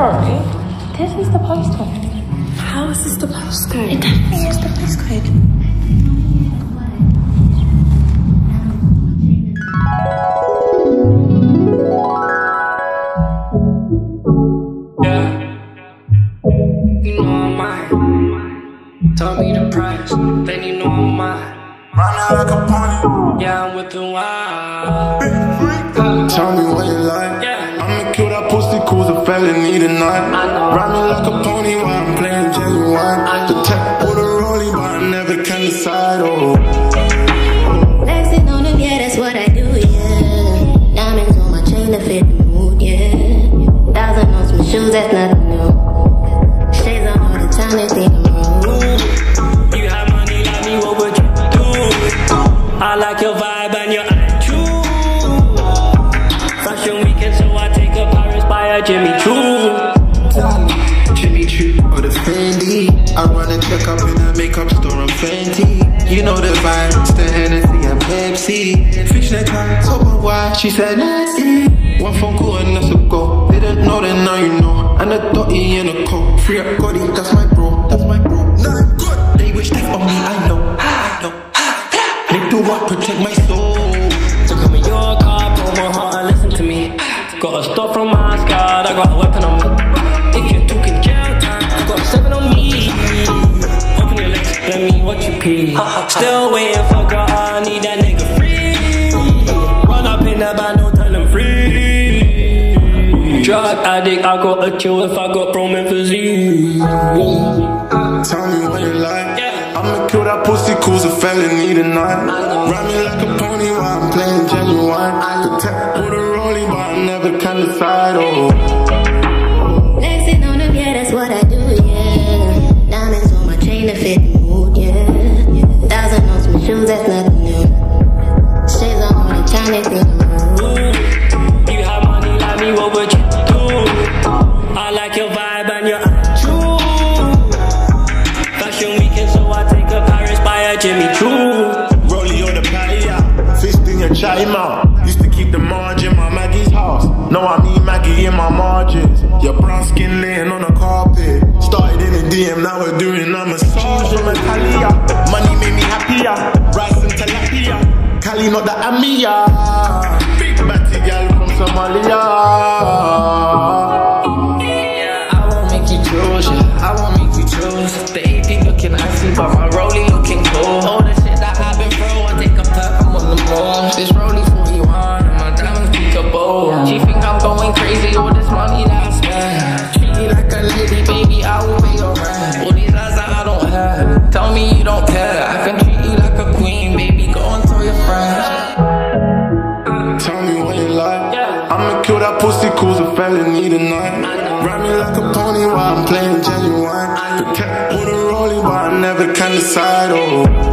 Bro, this is the postcode. How is this the postcode? It definitely is the postcode. You know I'm mine. Tell me the price, then you know I'm mine. Running like a pony. Yeah, I'm with the wild. Uh, Tell me what you like. Yeah. I'ma kill that pussy, cause a felony tonight. I know. Ride me like a pony while I'm playing Ginuwine. The tech with a rollie, but I never can decide. Oh, Flexing on them, yeah, that's what I do, yeah. Diamonds on my chain to fit the mood, yeah. Thousand on some shoes, that's nothing I run a check up in a makeup store on Fenty. You know the vibe, it's the Hennessy and Pepsi. Fishnet tights, over why she said nasty. One phone call and that's a go. Didn't know then now you know. And a dotty and a coat. Free up Gotti, that's my Still waiting for God, I need that nigga free. Run up in the band, don't tell him free. Drug addict, I got a chill if I got promethazine. Tell me what you like. Yeah. I'ma kill that pussy, cause a felony tonight. Ride me like a pony while I'm playing Ginuwine. The tech with a rollie, but I never can decide. Oh, Thousand on some shoes, that's nothing new. Shades on all the time, they think I'm. You have money like me, what would you do? I like your vibe and your attitude. Fashion weekend, so I take a Paris by a Jimmy Choo. rollie on the patty. Fist in your chai mouth. Used to keep the margin, my Maggie's house. No, I mean Maggie in my margins. Your brown skin laying on the carpet. Started in the DM, now we're doing a massage on Natalia. Money made me happier. Rice and not the Amia. Big batty girl from Somalia. I won't make you choose, yeah. I won't make you choose. The AP looking icy, but my rollie looking cool. I'ma kill that pussy, cause a felony tonight. Ride me like a pony while I'm playing Ginuwine. Tech with a rollie, but I never can decide. Oh.